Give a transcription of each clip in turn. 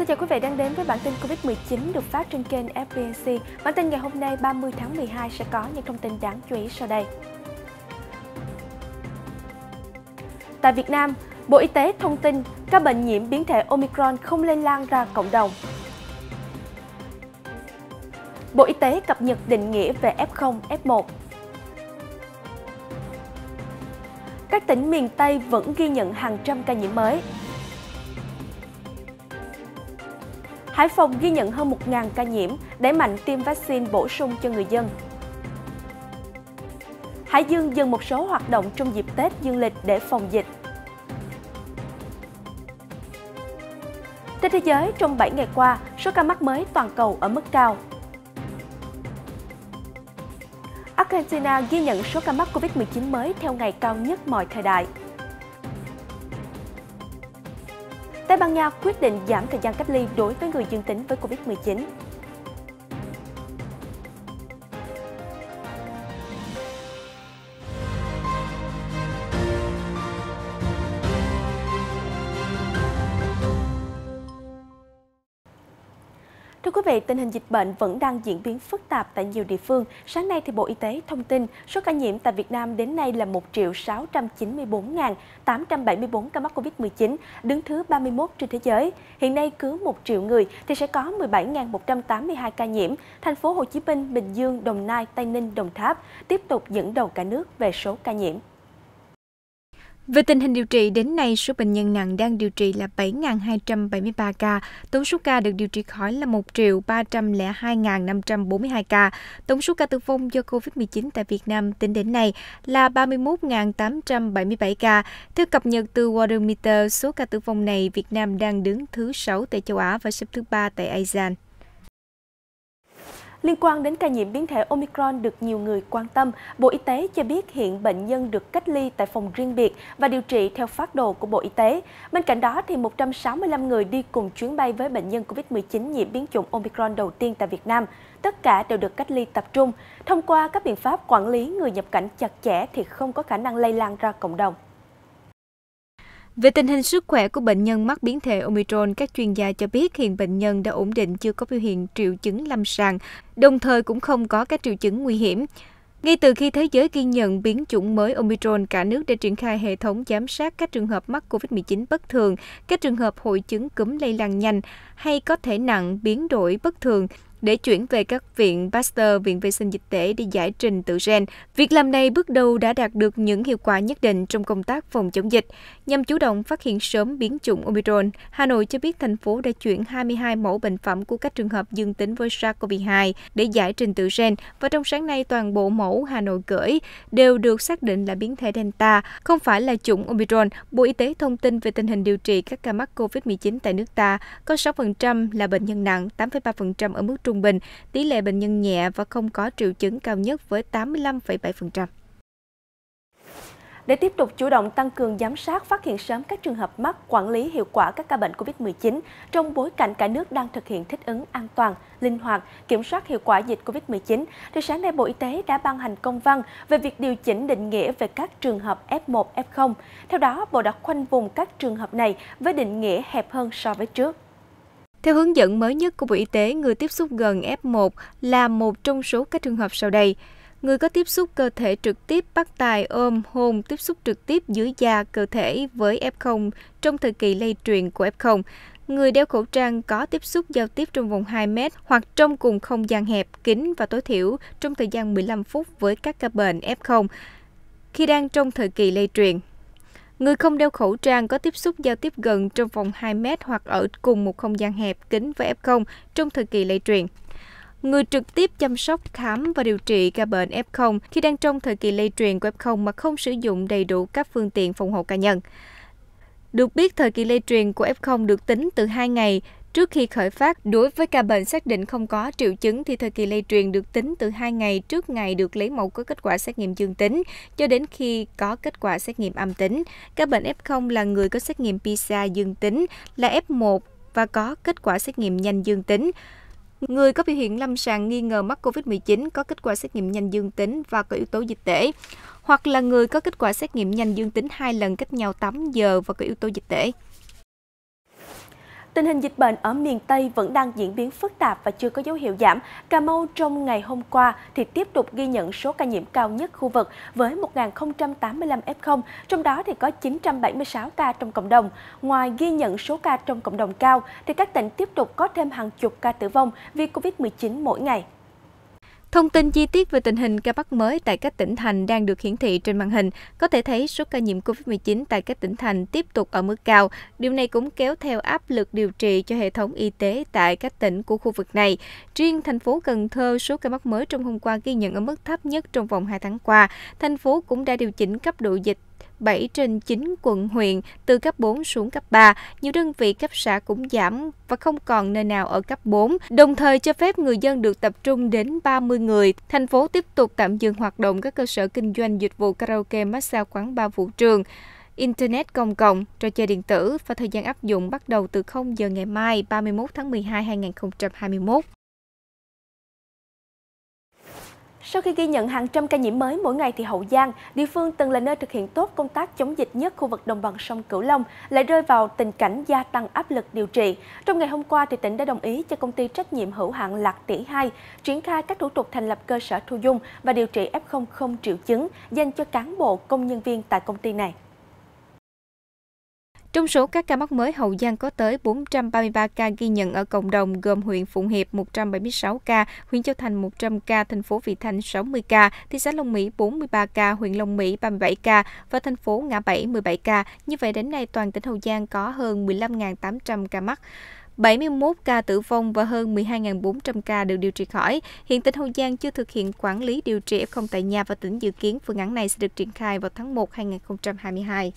Xin chào quý vị đang đến với bản tin Covid-19 được phát trên kênh FBNC. Bản tin ngày hôm nay 30 tháng 12 sẽ có những thông tin đáng chú ý sau đây. Tại Việt Nam, Bộ Y tế thông tin các bệnh nhiễm biến thể Omicron không lây lan ra cộng đồng. Bộ Y tế cập nhật định nghĩa về F0, F1. Các tỉnh miền Tây vẫn ghi nhận hàng trăm ca nhiễm mới. Hải Phòng ghi nhận hơn 1.000 ca nhiễm, đẩy mạnh tiêm vaccine bổ sung cho người dân. Hải Dương dừng một số hoạt động trong dịp Tết dương lịch để phòng dịch. Trên thế giới, trong 7 ngày qua, số ca mắc mới toàn cầu ở mức cao. Argentina ghi nhận số ca mắc COVID-19 mới theo ngày cao nhất mọi thời đại. Tây Ban Nha quyết định giảm thời gian cách ly đối với người dương tính với COVID-19. Vị, tình hình dịch bệnh vẫn đang diễn biến phức tạp tại nhiều địa phương. Sáng nay, thì Bộ Y tế thông tin số ca nhiễm tại Việt Nam đến nay là 1.694.874 ca mắc COVID-19, đứng thứ 31 trên thế giới. Hiện nay, cứ 1 triệu người thì sẽ có 17.182 ca nhiễm. Thành phố Hồ Chí Minh, Bình Dương, Đồng Nai, Tây Ninh, Đồng Tháp tiếp tục dẫn đầu cả nước về số ca nhiễm. Về tình hình điều trị, đến nay số bệnh nhân nặng đang điều trị là 7.273 ca, tổng số ca được điều trị khỏi là 1.302.542 ca, tổng số ca tử vong do COVID-19 tại Việt Nam tính đến nay là 31.877 ca. Theo cập nhật từ Worldometer, số ca tử vong này Việt Nam đang đứng thứ 6 tại châu Á và xếp thứ 3 tại ASEAN. Liên quan đến ca nhiễm biến thể Omicron được nhiều người quan tâm, Bộ Y tế cho biết hiện bệnh nhân được cách ly tại phòng riêng biệt và điều trị theo phát đồ của Bộ Y tế. Bên cạnh đó, thì 165 người đi cùng chuyến bay với bệnh nhân COVID-19 nhiễm biến chủng Omicron đầu tiên tại Việt Nam. Tất cả đều được cách ly tập trung. Thông qua các biện pháp quản lý người nhập cảnh chặt chẽ thì không có khả năng lây lan ra cộng đồng. Về tình hình sức khỏe của bệnh nhân mắc biến thể Omicron, các chuyên gia cho biết hiện bệnh nhân đã ổn định chưa có biểu hiện triệu chứng lâm sàng, đồng thời cũng không có các triệu chứng nguy hiểm. Ngay từ khi thế giới ghi nhận biến chủng mới Omicron, cả nước đã triển khai hệ thống giám sát các trường hợp mắc COVID-19 bất thường, các trường hợp hội chứng cúm lây lan nhanh hay có thể nặng biến đổi bất thường, để chuyển về các viện Pasteur, Viện Vệ sinh Dịch tễ để giải trình tự gen. Việc làm này bước đầu đã đạt được những hiệu quả nhất định trong công tác phòng chống dịch. Nhằm chủ động phát hiện sớm biến chủng Omicron, Hà Nội cho biết thành phố đã chuyển 22 mẫu bệnh phẩm của các trường hợp dương tính với SARS-CoV-2 để giải trình tự gen và trong sáng nay toàn bộ mẫu Hà Nội gửi đều được xác định là biến thể Delta, không phải là chủng Omicron. Bộ Y tế thông tin về tình hình điều trị các ca mắc COVID-19 tại nước ta, có 6% là bệnh nhân nặng, 8,3% ở mức trung trung bình, tỷ lệ bệnh nhân nhẹ và không có triệu chứng cao nhất với 85,7%. Để tiếp tục chủ động tăng cường giám sát, phát hiện sớm các trường hợp mắc, quản lý hiệu quả các ca bệnh COVID-19 trong bối cảnh cả nước đang thực hiện thích ứng an toàn, linh hoạt, kiểm soát hiệu quả dịch COVID-19, thì sáng nay Bộ Y tế đã ban hành công văn về việc điều chỉnh định nghĩa về các trường hợp F1, F0. Theo đó, Bộ đã khoanh vùng các trường hợp này với định nghĩa hẹp hơn so với trước. Theo hướng dẫn mới nhất của Bộ Y tế, người tiếp xúc gần F1 là một trong số các trường hợp sau đây. Người có tiếp xúc cơ thể trực tiếp bắt tài ôm hôn tiếp xúc trực tiếp dưới da cơ thể với F0 trong thời kỳ lây truyền của F0. Người đeo khẩu trang có tiếp xúc giao tiếp trong vòng 2 mét hoặc trong cùng không gian hẹp, kín và tối thiểu trong thời gian 15 phút với các ca bệnh F0 khi đang trong thời kỳ lây truyền. Người không đeo khẩu trang có tiếp xúc giao tiếp gần trong vòng 2 mét hoặc ở cùng một không gian hẹp kín với F0 trong thời kỳ lây truyền. Người trực tiếp chăm sóc, khám và điều trị ca bệnh F0 khi đang trong thời kỳ lây truyền của F0 mà không sử dụng đầy đủ các phương tiện phòng hộ cá nhân. Được biết, thời kỳ lây truyền của F0 được tính từ 2 ngày Trước khi khởi phát, đối với ca bệnh xác định không có triệu chứng thì thời kỳ lây truyền được tính từ 2 ngày trước ngày được lấy mẫu có kết quả xét nghiệm dương tính cho đến khi có kết quả xét nghiệm âm tính. Các bệnh F0 là người có xét nghiệm PCR dương tính, là F1 và có kết quả xét nghiệm nhanh dương tính. Người có biểu hiện lâm sàng nghi ngờ mắc COVID-19 có kết quả xét nghiệm nhanh dương tính và có yếu tố dịch tễ, hoặc là người có kết quả xét nghiệm nhanh dương tính hai lần cách nhau 8 giờ và có yếu tố dịch tễ. Tình hình dịch bệnh ở miền Tây vẫn đang diễn biến phức tạp và chưa có dấu hiệu giảm. Cà Mau trong ngày hôm qua thì tiếp tục ghi nhận số ca nhiễm cao nhất khu vực với 1.085 F0, trong đó thì có 976 ca trong cộng đồng. Ngoài ghi nhận số ca trong cộng đồng cao, thì các tỉnh tiếp tục có thêm hàng chục ca tử vong vì Covid-19 mỗi ngày. Thông tin chi tiết về tình hình ca mắc mới tại các tỉnh thành đang được hiển thị trên màn hình. Có thể thấy số ca nhiễm COVID-19 tại các tỉnh thành tiếp tục ở mức cao. Điều này cũng kéo theo áp lực điều trị cho hệ thống y tế tại các tỉnh của khu vực này. Riêng thành phố Cần Thơ, số ca mắc mới trong hôm qua ghi nhận ở mức thấp nhất trong vòng 2 tháng qua. Thành phố cũng đã điều chỉnh cấp độ dịch 7 trên 9 quận huyện từ cấp 4 xuống cấp 3. Nhiều đơn vị cấp xã cũng giảm và không còn nơi nào ở cấp 4, đồng thời cho phép người dân được tập trung đến 30 người. Thành phố tiếp tục tạm dừng hoạt động các cơ sở kinh doanh dịch vụ karaoke, massage, quán bar, vũ trường. Internet công cộng, trò chơi điện tử và thời gian áp dụng bắt đầu từ 0 giờ ngày mai 31 tháng 12 2021. Sau khi ghi nhận hàng trăm ca nhiễm mới mỗi ngày thì Hậu Giang, địa phương từng là nơi thực hiện tốt công tác chống dịch nhất khu vực đồng bằng sông Cửu Long, lại rơi vào tình cảnh gia tăng áp lực điều trị. Trong ngày hôm qua thì tỉnh đã đồng ý cho công ty trách nhiệm hữu hạn Lạc Tỷ 2 triển khai các thủ tục thành lập cơ sở thu dung và điều trị F0 không triệu chứng dành cho cán bộ công nhân viên tại công ty này. Trong số các ca mắc mới, Hậu Giang có tới 433 ca ghi nhận ở cộng đồng, gồm huyện Phụng Hiệp 176 ca, huyện Châu Thành 100 ca, thành phố Vị Thanh 60 ca, thị xã Long Mỹ 43 ca, huyện Long Mỹ 37 ca và thành phố Ngã Bảy 17 ca. Như vậy đến nay toàn tỉnh Hậu Giang có hơn 15.800 ca mắc. 71 ca tử vong và hơn 12.400 ca được điều trị khỏi. Hiện tỉnh Hậu Giang chưa thực hiện quản lý điều trị F0 tại nhà và tỉnh dự kiến phương án này sẽ được triển khai vào tháng 1 2022.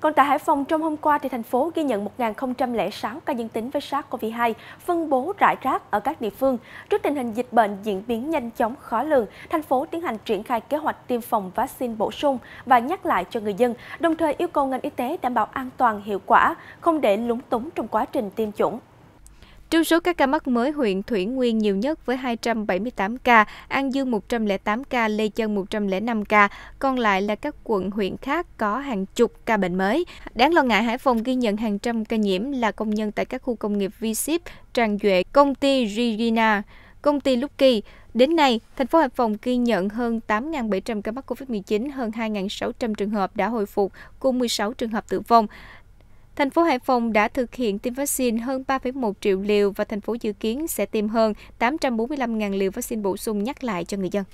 Còn tại Hải Phòng, trong hôm qua thì thành phố ghi nhận 1.006 ca dương tính với SARS-CoV-2, phân bố rải rác ở các địa phương. Trước tình hình dịch bệnh diễn biến nhanh chóng khó lường, thành phố tiến hành triển khai kế hoạch tiêm phòng vaccine bổ sung và nhắc lại cho người dân, đồng thời yêu cầu ngành y tế đảm bảo an toàn hiệu quả, không để lúng túng trong quá trình tiêm chủng. Trong số các ca mắc mới, huyện Thủy Nguyên nhiều nhất với 278 ca, An Dương 108 ca, Lê Chân 105 ca, còn lại là các quận huyện khác có hàng chục ca bệnh mới. Đáng lo ngại, Hải Phòng ghi nhận hàng trăm ca nhiễm là công nhân tại các khu công nghiệp V Ship, Tràng Duệ, công ty Regina, công ty Lucky. Đến nay, thành phố Hải Phòng ghi nhận hơn 8.700 ca mắc COVID-19, hơn 2.600 trường hợp đã hồi phục, cùng 16 trường hợp tử vong. Thành phố Hải Phòng đã thực hiện tiêm vaccine hơn 3,1 triệu liều và thành phố dự kiến sẽ tiêm hơn 845.000 liều vaccine bổ sung nhắc lại cho người dân.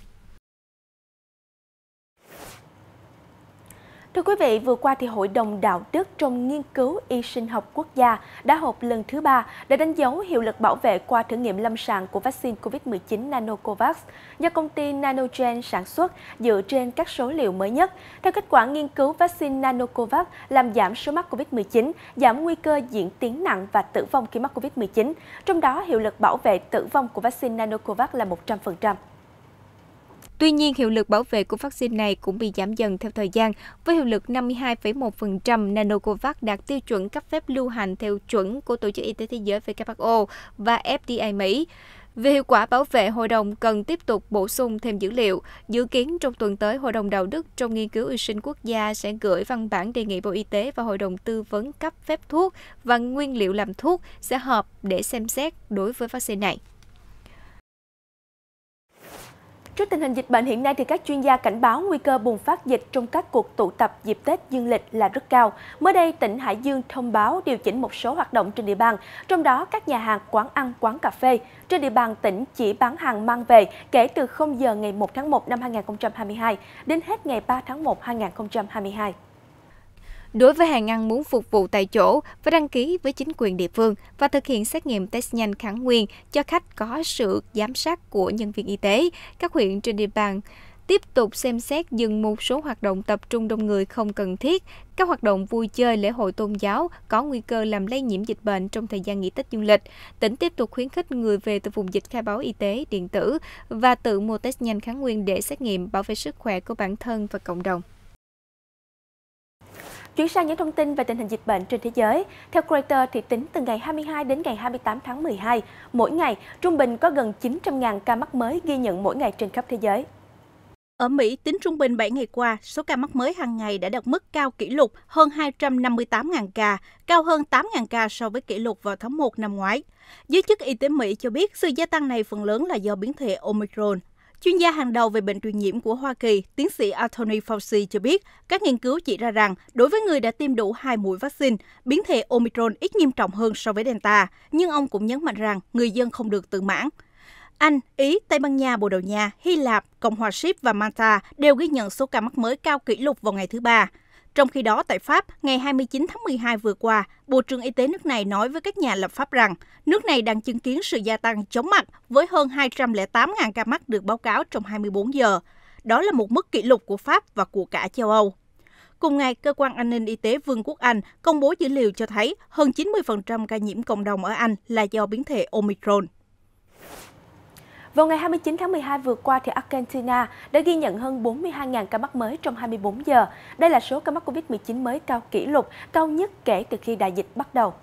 Thưa quý vị, vừa qua thì Hội đồng Đạo đức trong nghiên cứu y sinh học quốc gia đã họp lần thứ ba để đánh dấu hiệu lực bảo vệ qua thử nghiệm lâm sàng của vaccine COVID-19 Nanocovax do công ty Nanogen sản xuất dựa trên các số liệu mới nhất. Theo kết quả nghiên cứu, vaccine Nanocovax làm giảm số mắc COVID-19, giảm nguy cơ diễn tiến nặng và tử vong khi mắc COVID-19. Trong đó, hiệu lực bảo vệ tử vong của vaccine Nanocovax là 100%. Tuy nhiên, hiệu lực bảo vệ của vaccine này cũng bị giảm dần theo thời gian, với hiệu lực 52,1%, Nanocovax đạt tiêu chuẩn cấp phép lưu hành theo chuẩn của Tổ chức Y tế Thế giới WHO và FDA Mỹ. Về hiệu quả bảo vệ, Hội đồng cần tiếp tục bổ sung thêm dữ liệu. Dự kiến trong tuần tới, Hội đồng Đạo đức trong nghiên cứu y sinh quốc gia sẽ gửi văn bản đề nghị Bộ Y tế và Hội đồng tư vấn cấp phép thuốc và nguyên liệu làm thuốc sẽ họp để xem xét đối với vaccine này. Trước tình hình dịch bệnh hiện nay thì các chuyên gia cảnh báo nguy cơ bùng phát dịch trong các cuộc tụ tập dịp Tết dương lịch là rất cao. Mới đây, tỉnh Hải Dương thông báo điều chỉnh một số hoạt động trên địa bàn, trong đó các nhà hàng, quán ăn, quán cà phê trên địa bàn tỉnh chỉ bán hàng mang về kể từ 0 giờ ngày 1 tháng 1 năm 2022 đến hết ngày 3 tháng 1 2022. Đối với hàng ăn muốn phục vụ tại chỗ, phải đăng ký với chính quyền địa phương và thực hiện xét nghiệm test nhanh kháng nguyên cho khách có sự giám sát của nhân viên y tế. Các huyện trên địa bàn tiếp tục xem xét dừng một số hoạt động tập trung đông người không cần thiết, các hoạt động vui chơi, lễ hội tôn giáo có nguy cơ làm lây nhiễm dịch bệnh trong thời gian nghỉ Tết dương lịch. Tỉnh tiếp tục khuyến khích người về từ vùng dịch khai báo y tế điện tử và tự mua test nhanh kháng nguyên để xét nghiệm bảo vệ sức khỏe của bản thân và cộng đồng. Chuyển sang những thông tin về tình hình dịch bệnh trên thế giới. Theo Reuters, thì tính từ ngày 22 đến ngày 28 tháng 12, mỗi ngày trung bình có gần 900.000 ca mắc mới ghi nhận mỗi ngày trên khắp thế giới. Ở Mỹ, tính trung bình 7 ngày qua, số ca mắc mới hàng ngày đã đạt mức cao kỷ lục hơn 258.000 ca, cao hơn 8.000 ca so với kỷ lục vào tháng 1 năm ngoái. Giới chức y tế Mỹ cho biết sự gia tăng này phần lớn là do biến thể Omicron. Chuyên gia hàng đầu về bệnh truyền nhiễm của Hoa Kỳ, tiến sĩ Anthony Fauci cho biết, các nghiên cứu chỉ ra rằng đối với người đã tiêm đủ hai mũi vaccine, biến thể Omicron ít nghiêm trọng hơn so với Delta, nhưng ông cũng nhấn mạnh rằng người dân không được tự mãn. Anh, Ý, Tây Ban Nha, Bồ Đào Nha, Hy Lạp, Cộng hòa Ship và Malta đều ghi nhận số ca mắc mới cao kỷ lục vào ngày thứ Ba. Trong khi đó, tại Pháp, ngày 29 tháng 12 vừa qua, Bộ trưởng Y tế nước này nói với các nhà lập pháp rằng nước này đang chứng kiến sự gia tăng chóng mặt với hơn 208.000 ca mắc được báo cáo trong 24 giờ. Đó là một mức kỷ lục của Pháp và của cả châu Âu. Cùng ngày, Cơ quan An ninh Y tế Vương quốc Anh công bố dữ liệu cho thấy hơn 90% ca nhiễm cộng đồng ở Anh là do biến thể Omicron. Vào ngày 29 tháng 12 vừa qua, thì Argentina đã ghi nhận hơn 42.000 ca mắc mới trong 24 giờ. Đây là số ca mắc COVID-19 mới cao kỷ lục, cao nhất kể từ khi đại dịch bắt đầu.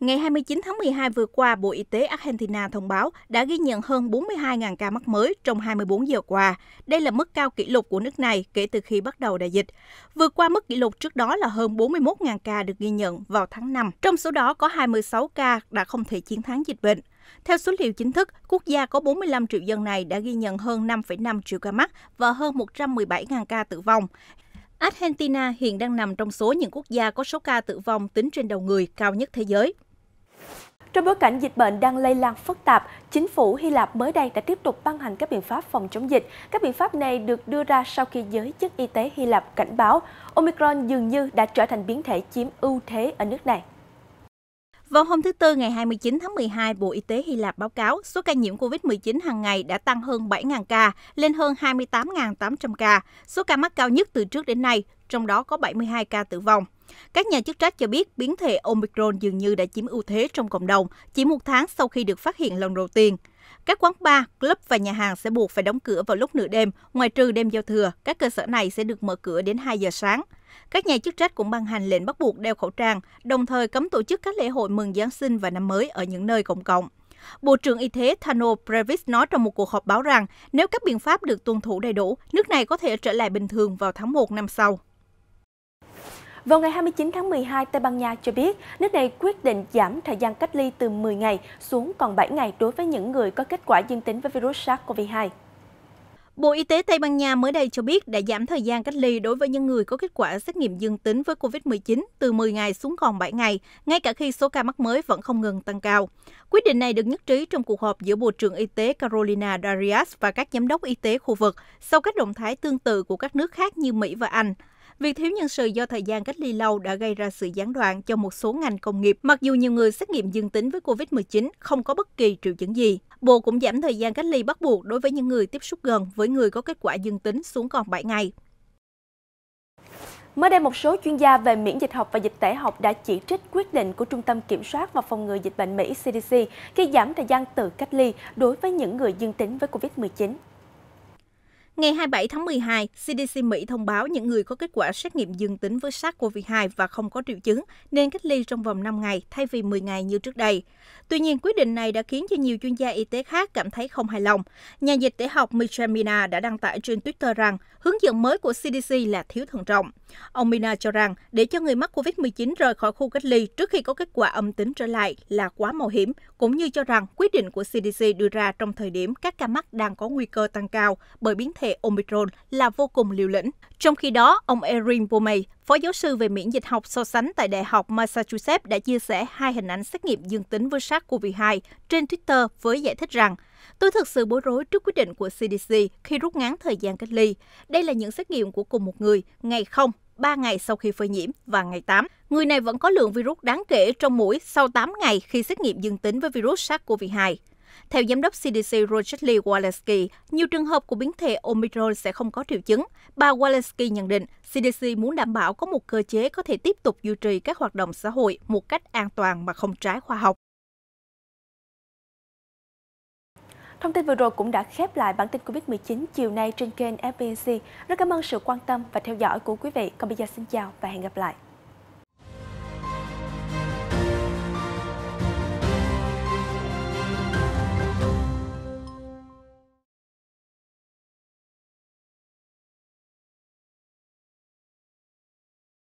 Ngày 29 tháng 12 vừa qua, Bộ Y tế Argentina thông báo đã ghi nhận hơn 42.000 ca mắc mới trong 24 giờ qua. Đây là mức cao kỷ lục của nước này kể từ khi bắt đầu đại dịch. Vượt qua mức kỷ lục trước đó là hơn 41.000 ca được ghi nhận vào tháng 5. Trong số đó có 26 ca đã không thể chiến thắng dịch bệnh. Theo số liệu chính thức, quốc gia có 45 triệu dân này đã ghi nhận hơn 5,5 triệu ca mắc và hơn 117.000 ca tử vong. Argentina hiện đang nằm trong số những quốc gia có số ca tử vong tính trên đầu người cao nhất thế giới. Trong bối cảnh dịch bệnh đang lây lan phức tạp, chính phủ Hy Lạp mới đây đã tiếp tục ban hành các biện pháp phòng chống dịch. Các biện pháp này được đưa ra sau khi giới chức y tế Hy Lạp cảnh báo Omicron dường như đã trở thành biến thể chiếm ưu thế ở nước này. Vào hôm thứ Tư ngày 29 tháng 12, Bộ Y tế Hy Lạp báo cáo số ca nhiễm COVID-19 hàng ngày đã tăng hơn 7.000 ca, lên hơn 28.800 ca, số ca mắc cao nhất từ trước đến nay, trong đó có 72 ca tử vong. Các nhà chức trách cho biết biến thể Omicron dường như đã chiếm ưu thế trong cộng đồng chỉ một tháng sau khi được phát hiện lần đầu tiên. Các quán bar, club và nhà hàng sẽ buộc phải đóng cửa vào lúc nửa đêm, ngoài trừ đêm giao thừa, các cơ sở này sẽ được mở cửa đến 2 giờ sáng. Các nhà chức trách cũng ban hành lệnh bắt buộc đeo khẩu trang, đồng thời cấm tổ chức các lễ hội mừng Giáng sinh và năm mới ở những nơi công cộng. Bộ trưởng Y tế Thano Previs nói trong một cuộc họp báo rằng nếu các biện pháp được tuân thủ đầy đủ, nước này có thể trở lại bình thường vào tháng 1 năm sau. Vào ngày 29 tháng 12, Tây Ban Nha cho biết nước này quyết định giảm thời gian cách ly từ 10 ngày xuống còn 7 ngày đối với những người có kết quả dương tính với virus SARS-CoV-2. Bộ Y tế Tây Ban Nha mới đây cho biết đã giảm thời gian cách ly đối với những người có kết quả xét nghiệm dương tính với COVID-19 từ 10 ngày xuống còn 7 ngày, ngay cả khi số ca mắc mới vẫn không ngừng tăng cao. Quyết định này được nhất trí trong cuộc họp giữa Bộ trưởng Y tế Carolina Darius và các giám đốc y tế khu vực sau các động thái tương tự của các nước khác như Mỹ và Anh. Việc thiếu nhân sự do thời gian cách ly lâu đã gây ra sự gián đoạn cho một số ngành công nghiệp, mặc dù nhiều người xét nghiệm dương tính với COVID-19 không có bất kỳ triệu chứng gì. Bộ cũng giảm thời gian cách ly bắt buộc đối với những người tiếp xúc gần với người có kết quả dương tính xuống còn 7 ngày. Mới đây, một số chuyên gia về miễn dịch học và dịch tễ học đã chỉ trích quyết định của Trung tâm Kiểm soát và Phòng ngừa Dịch bệnh Mỹ CDC khi giảm thời gian tự cách ly đối với những người dương tính với COVID-19. Ngày 27 tháng 12, CDC Mỹ thông báo những người có kết quả xét nghiệm dương tính với SARS-CoV-2 và không có triệu chứng nên cách ly trong vòng 5 ngày thay vì 10 ngày như trước đây. Tuy nhiên, quyết định này đã khiến cho nhiều chuyên gia y tế khác cảm thấy không hài lòng. Nhà dịch tễ học Michel Mina đã đăng tải trên Twitter rằng hướng dẫn mới của CDC là thiếu thận trọng. Ông Mina cho rằng để cho người mắc COVID-19 rời khỏi khu cách ly trước khi có kết quả âm tính trở lại là quá mạo hiểm, cũng như cho rằng quyết định của CDC đưa ra trong thời điểm các ca mắc đang có nguy cơ tăng cao bởi biến thể Omicron là vô cùng liều lĩnh. Trong khi đó, ông Erin Bomey, phó giáo sư về miễn dịch học so sánh tại Đại học Massachusetts đã chia sẻ hai hình ảnh xét nghiệm dương tính với SARS-CoV-2 trên Twitter với giải thích rằng Tôi thực sự bối rối trước quyết định của CDC khi rút ngắn thời gian cách ly. Đây là những xét nghiệm của cùng một người, ngày không, 3 ngày sau khi phơi nhiễm và ngày 8. Người này vẫn có lượng virus đáng kể trong mũi sau 8 ngày khi xét nghiệm dương tính với virus SARS-CoV-2. Theo giám đốc CDC Rochelle Walensky, nhiều trường hợp của biến thể Omicron sẽ không có triệu chứng. Bà Walensky nhận định CDC muốn đảm bảo có một cơ chế có thể tiếp tục duy trì các hoạt động xã hội một cách an toàn mà không trái khoa học. Thông tin vừa rồi cũng đã khép lại bản tin Covid-19 chiều nay trên kênh FBC. Rất cảm ơn sự quan tâm và theo dõi của quý vị. Còn bây giờ xin chào và hẹn gặp lại.